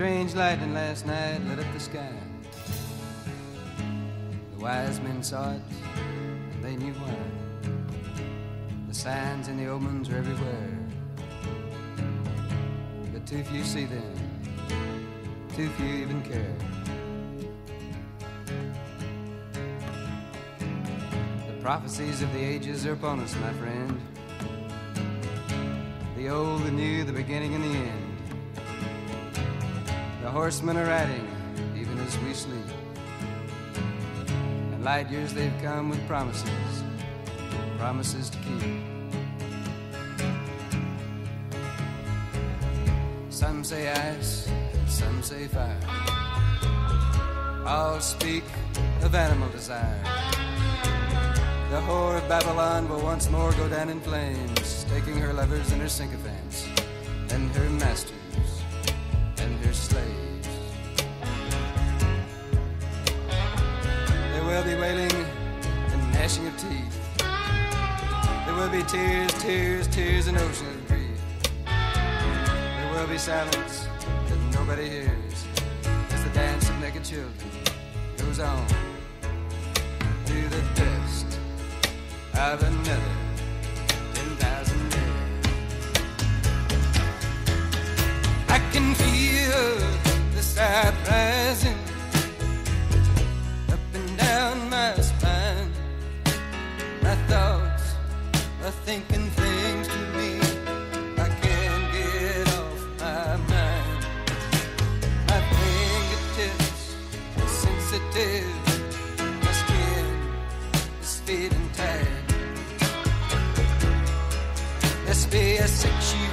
Strange lightning last night lit up the sky. The wise men saw it, and they knew why. The signs and the omens are everywhere. But too few see them, too few even care. The prophecies of the ages are upon us, my friend. The old, the new, the beginning and the end. The horsemen are riding, even as we sleep. And light years they've come with promises, promises to keep. Some say ice, some say fire. All speak of animal desire. The whore of Babylon will once more go down in flames, taking her lovers and her sycophants, and her masters her slaves. There will be wailing and gnashing of teeth. There will be tears, tears, tears, and ocean of grief. There will be silence that nobody hears as the dance of naked children goes on through the dust of another Must be a sexual